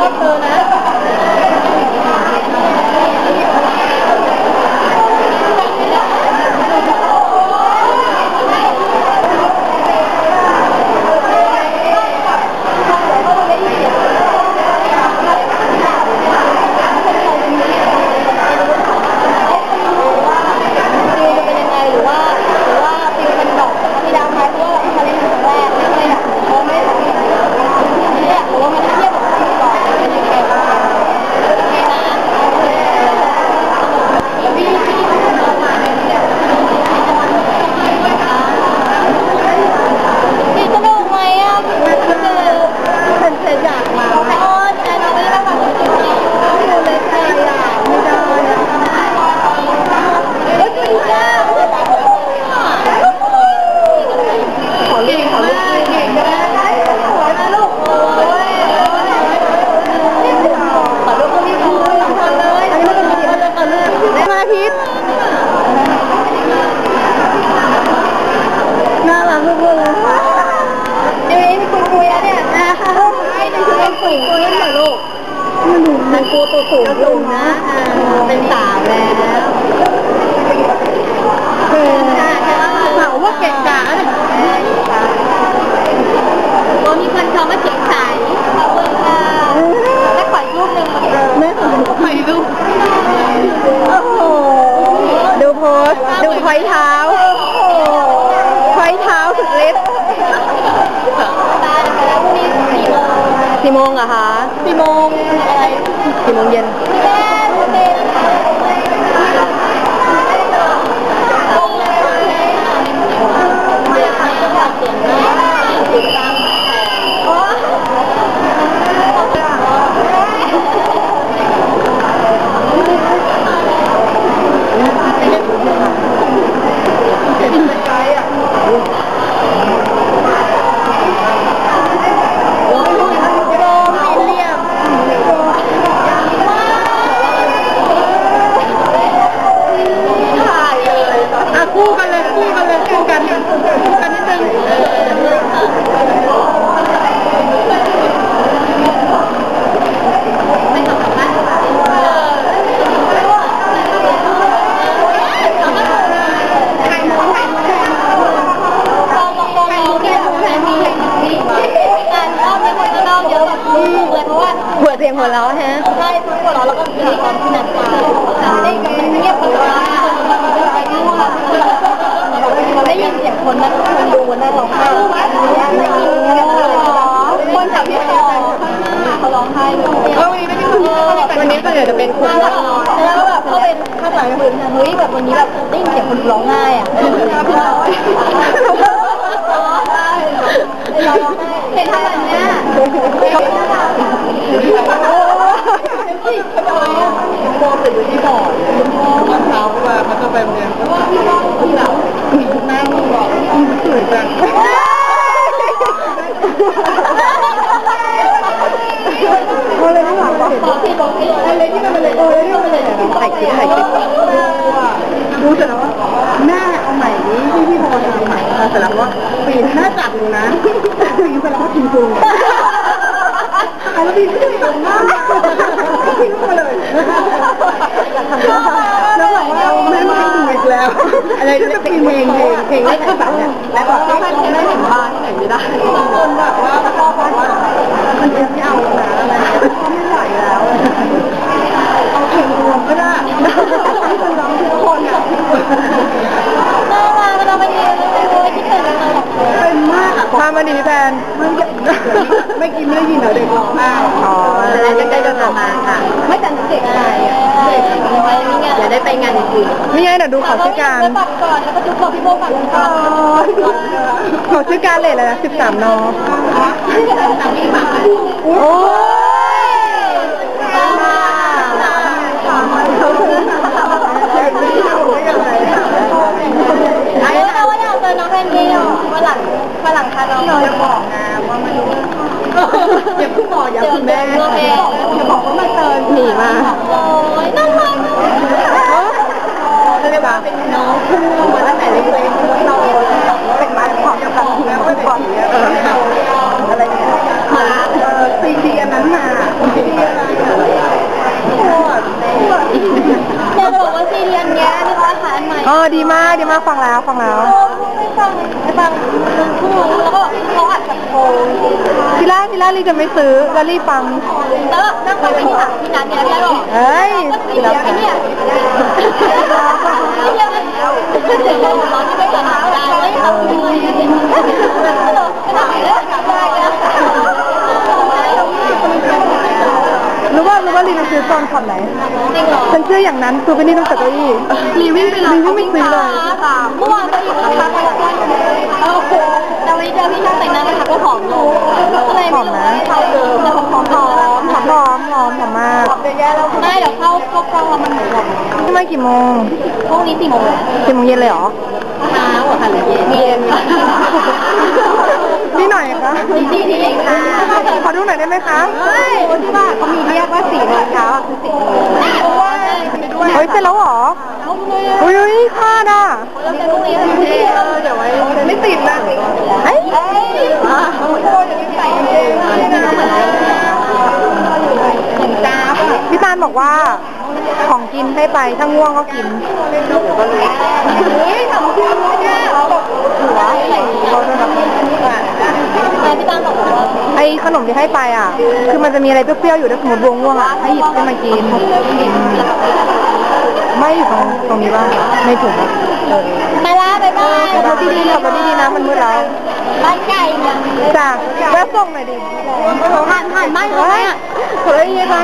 ชอบเธอนะ ฟิลจะเป็นยังไงหรือว่าหรือว่าฟิลมันดอกจากที่ดาวไหมเพราะว่าเขาเล่นครั้งแรกไม่เคยอยากรู้เพราะไม่ได้ทำไม่อยากรู้ว่ามันเทียบกับที่ก่อนเป็นยังไงบ้างโอเคนะพี่พี่พี่สนุกไหมอะคือเป็นเศษอยากมาโอ้ยแต่เราไม่ได้แบบดูเลยใครอะไม่ได้อะ เฮ้ยจริงจ้าขอเล่นขอเล่นเก่งนะขอนะลูกโอ้ยขอลูกก็ไม่พอสองคนเลยอันนี้มันเป็นเดียวขอลูกมาทิพย์น่ารักทุกคนเลยเดี๋ยวนี้มีคุยคุยอะเนี่ยนะคะใช่นี่คือเป็นคุยคุยเหรอลูกมันกูตัวสูงสูงนะเป็นสาวแล้วเหมาว่าเก่งกาตัวมีคนชมว่าเจ๋งใสขอบคุณค่ะและขออีกรูปหนึ่งไม่ขอขออีกรูปโอ้โหดูโพสดูพอยท้าพอยเท้าสุดฤทธิ์สี่โม งเหรอคะสี่โมงอะไรสี่โมงเย็น อะคู่กันเลยคู่กันเลยคู่กันคู่กันนิดนึง เผื่อเสียงหัวเราะฮะ ใช่ทั้งหัวเราะแล้วก็มีความที่นักตาได้มันเงียบคนละได้ยินเสียงคนนั้นคนดูน่าร้องไห้คนแถวที่เขาเขาร้องไห้เขาวันนี้ไม่ได้คนวันนี้ก็เดี๋ยวจะเป็นคนแล้วแบบเขาเป็นข้างหลังคือเฮ้ยแบบวันนี้แบบได้ยินเสียงคนร้องไห้อะเห็นทำแบบเนี้ย มองไปอยู่ที่บ่อตอนเช้ามามันก็ไปโรงเรียนเพราะว่าพี่น้องที่แบบแม่มึงบอกสวยจังอะไรที่หลังบอกที่บอกอะไรที่มันเลยอะไรที่มันเลย ถ่ายคลิปถ่ายคลิปรู้แต่ว่าแม่เอาใหม่นี้ที่พี่โมทำใหม่มาเสร็จแล้วว่าปีนหน้าจับอยู่นะปีนไปแล้วก็ทิ้งจุงแล้วปีนไม่ได้ตรงหน้าทิ้งมาเลยแล้วบอกว่าแม่ไม่ให้ดูอีกแล้ว อะไรจะเป็นเพลงเพลงเพลงไม่ได้แบบเนี่ยแล้วบอกว่าไม่ได้เห็นบ้านที่ไหนไม่ได้คนแบบว่าพ่อบอกว่ามันจะไม่เอานะอะไรไม่ไหวแล้ว มาดีแฟนไม่กินไม่ได้ยินเหรอเด็กร้องไห้อ๋อแล้วจะได้เดินทางมาค่ะ ไม่แต่เด็กอะไรอะเด็กอะไรนี่ไงอย่าได้ไปงานอื่นนี่ไงเดี๋ยวดูขอชื่อการไปปักก่อนแล้วก็ดูขอพี่โบปักก่อนขอชื่อการเลยนะสิบสามนอโอ้ยไอ้เราว่าอยากเจอน้องแพนดี้อะ วันหลังวันหลังค่ะเราจะบอกนะว่ามันรู้อย่าพูดบอกอย่าคุณแม่อย่าบอกว่ามันเตินหนีมาโอ้ยน่ารักเขาเรียกว่าเป็นน้องคู่มาตั้งแต่เล็กๆเราเป็นมาของกำลังทีมของก่อนเนี้ยอะไรเนี้ยมาซีดีอันนั้นมาซีดีอะไรโคตรโคตรจะบอกว่าซีเรียนเนี้ยนะคะอันใหม่อ๋อดีมากดีมากฟังแล้วฟังแล้ว ไม่ฟังคู่แล้วก็เขาอัดกับโพงทีแรกทีแรกลีจะไม่ซื้อแล้วลีฟังแล้วนั่งฟังที่หลังที่นั้นเนี่ยแล้วบอกเฮ้ยเดี๋ยวไอ้เนี่ยไอ้เนี่ยมันร้อนที่ไม่หลับได้ไม่ทำดูขนาดนี้ได้แล้ว รู้ว่ารู้ว่าลีจะซื้อตอนขับไหน จริงเหรอฉันเชื่ออย่างนั้นซื้อไปนี่ต้องจากเก้าอี้รีวิ่งไปเลยลีวิ่งไม่ซื้อเลยค่ะเมื่อวานก็อยู่นะคะโอ้โหแต่วันนี้เจอพี่ช่างแต่งหน้านะคะก็ผอมลงก็เลยไม่รู้ว่าเขาเดิมแต่ผมผอมผอมหอมหอมหอมหอมมากไม่เดี๋ยวเข้าเข้ากล้องแล้วมันเหมือนแบบนี่มากี่โมงพรุ่งนี้สี่โมงสี่โมงเย็นเลยเหรอเช้าอะค่ะหรือเย็นเย็นนี่หน่อยคะดีดีดีค่ะขอ ดูหน่อยได้ไหมคะเฮ้ยที่ว่าเขามีเรียกว่าสี่โมงเช้าคือสี่โมงเฮ้ยเสร็จแล้วเหรออุ้ยอุ้ยพลาดอะแล้วจะพรุ่งนี้ทำไงเดี๋ยวไว้ไม่ติดนะเอ้ยเอ้ยอะโอ้ยอย่างนี้ใส่เองเหมือนเหมือนจ้าป่ะพี่ตาลบอกว่าของกินให้ไปถ้าง่วงก็กิน เฮ้ยทำจริงเนี่ยเราแบบหัวอะไรอย่างเงี้ยพี่ตั้งบอกว่า ไอขน มที่ให้ไปอะ คือมันจะมีอะไรเปรี้ยวๆอยู่ถ้าสมมติวงง่วงอะให้หยิบขึ้นมากิน ไม่อยู่ตรงตรงนี้บ้างในถุงอะไปละบ๊ายบายขับรถดีๆขับรถดีๆนะมันมืดแล้วบ้านไก่เนี่ยจ้ะแวะส่งหน่อยดิผ่านผ่านบ้านเขาไหมอะเฮ้ยยังไง